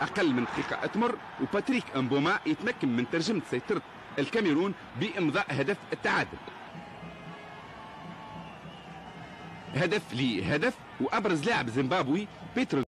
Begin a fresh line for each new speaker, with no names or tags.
أقل من دقيقة تمر وباتريك أمبوما يتمكن من ترجمة سيطرة الكاميرون بإمضاء هدف التعادل. هدف لهدف وأبرز لاعب زيمبابوي بيترو